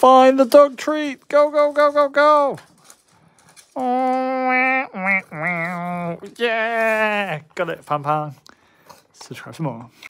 Find the dog treat. Go, go, go, go, go. Yeah. Got it, Pam Pam. Subscribe for more.